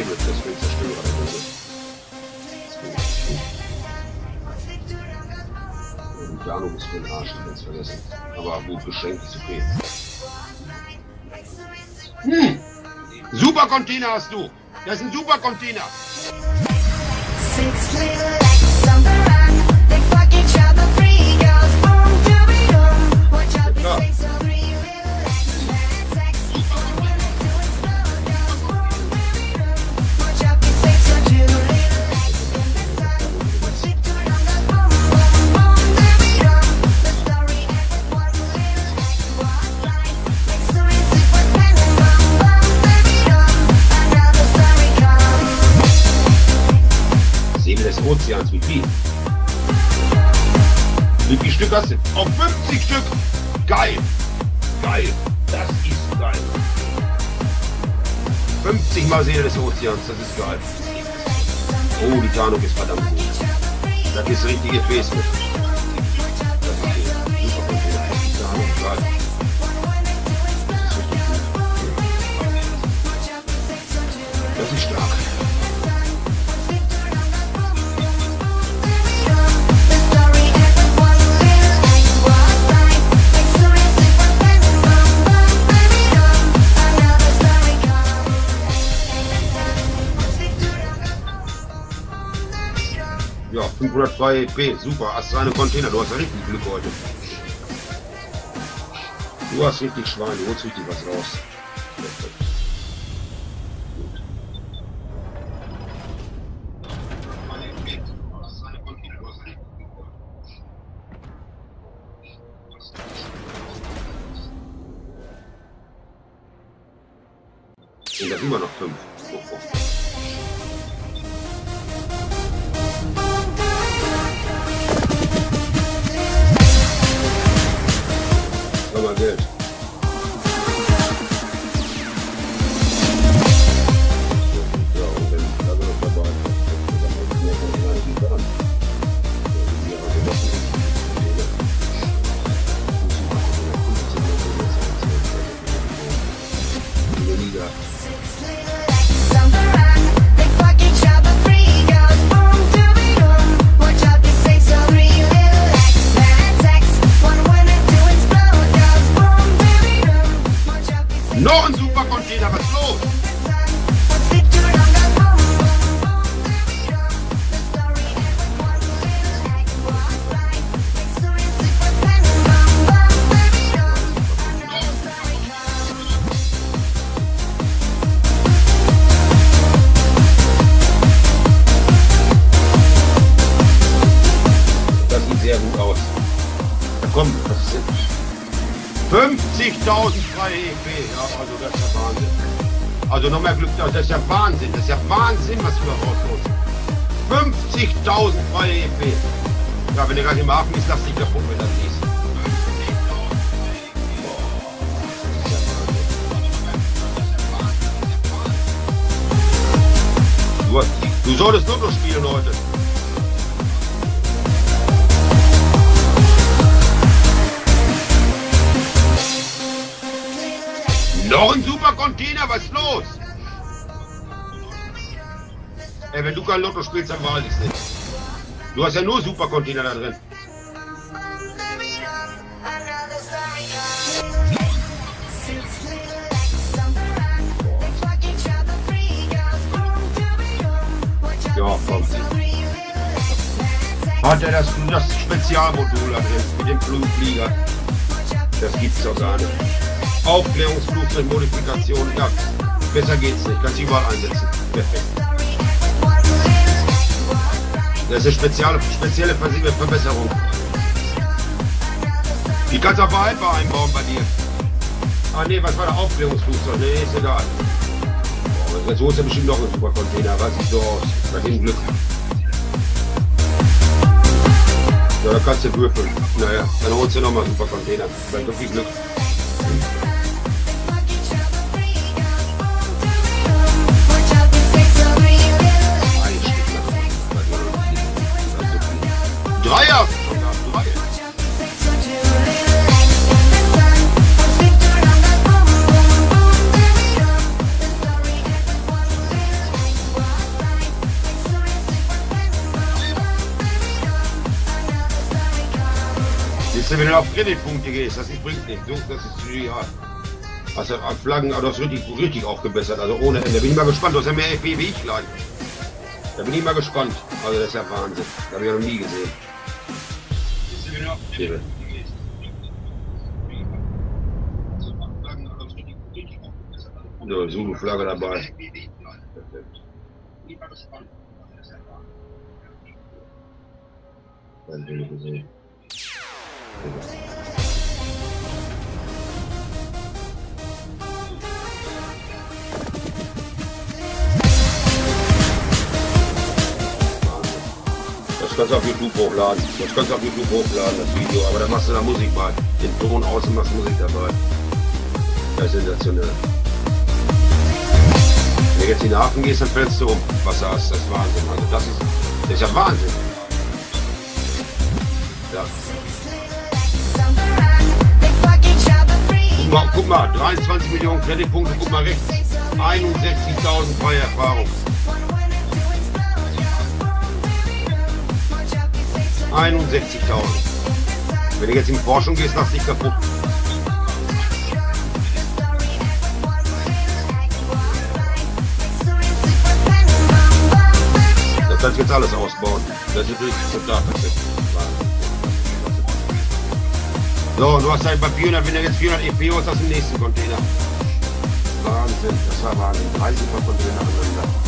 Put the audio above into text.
Nebel, das will zerstören. Das ist Und Jano muss den Arsch jetzt vergessen. Aber gut, geschenkt zu gehen. Hm. Super Container hast du! Das ist ein super Container! Six little like They fuck each other, three girls, boom, dooby doom. Watch out, they say so Ozeans, wie viel? Wie viel Stück hast du? Auf 50 Stück! Geil! Geil! Das ist geil! 50 mal Seele des Ozeans, das ist geil. Oh, die Tarnung ist verdammt gut. Das ist richtige Fäsme. Das ist super Container. Die Tarnung, geil. Das ist richtig gut. Das ist stark. 702 EP, super. Hast du eine Container, du hast richtig Glück heute. Du hast richtig Schwein, du holst richtig was raus. sind das immer noch fünf. Doom. Another story comes. Das sieht sehr gut aus. Komm, was ist denn? 50.000 ja, also das ist ja Wahnsinn. Also noch mehr Glück, das ist ja Wahnsinn, das ist ja Wahnsinn, was du da rausholst. 50.000 freie EP. Ja, wenn der gerade im Hafen ist, lass dich kaputt, wenn das liest. Du, du solltest nur noch spielen heute. Noch ein super Container, was ist los? Ey, wenn du kein Lotto spielst, dann weiß ich nicht. Du hast ja nur super Container da drin. Ja, komm. Hat er das, das Spezialmodul da drin mit dem Flugflieger? Das gibt's doch gar nicht. Aufklärungsflugzeug Modifikation, ja, besser geht's nicht. Kannst du überall einsetzen. Perfekt. Das ist eine spezielle, spezielle Verbesserung. Die kannst du der Halbbar einbauen bei dir. Ah nee, was war der Aufklärungsflugzeug? Nee, ist egal. Boah, so ist ja bestimmt noch ein super Container. Was sieht so aus? Bei dem Glück. Ja, da kannst du würfeln. Naja, dann holst du nochmal super Container. Vielleicht doch viel Glück. Wisst ihr, wenn du auf Kreditpunkte gehst, das ist, bringt nichts. Jungs, das ist trivial. Also an Flaggen, aber das ist richtig, richtig aufgebessert. Also ohne Ende. Bin ich mal gespannt. Du hast ja mehr FP wie ich gleich. Da bin ich mal gespannt. Also das ist ja Wahnsinn. Das habe ich ja noch nie gesehen. Tiere. So, Zulu-Flagge dabei. Perfekt. Dann will ich gesehen. Kannst du auf YouTube hochladen. Das kannst du auf YouTube hochladen, das Video. Aber da machst du da Musik bei. Den Ton aus und machst Musik dabei. Das ist sensationell. Wenn du jetzt in den Hafen gehst, dann fällst du um. Was da ist, das ist Wahnsinn. Also das ist, das ist ja Wahnsinn. Ja. Guck mal, guck mal, 23 Millionen Kreditpunkte, guck mal rechts. 61.000 freie Erfahrung. 61.000. Wenn du jetzt in Forschung gehst, lass dich kaputt. Das kannst du jetzt alles ausbauen. Das ist natürlich total perfekt. So, du hast halt bei 400, wenn du jetzt 400 EP hast, aus dem nächsten Container. Wahnsinn, das war Wahnsinn. 30 Mal Container aneinander.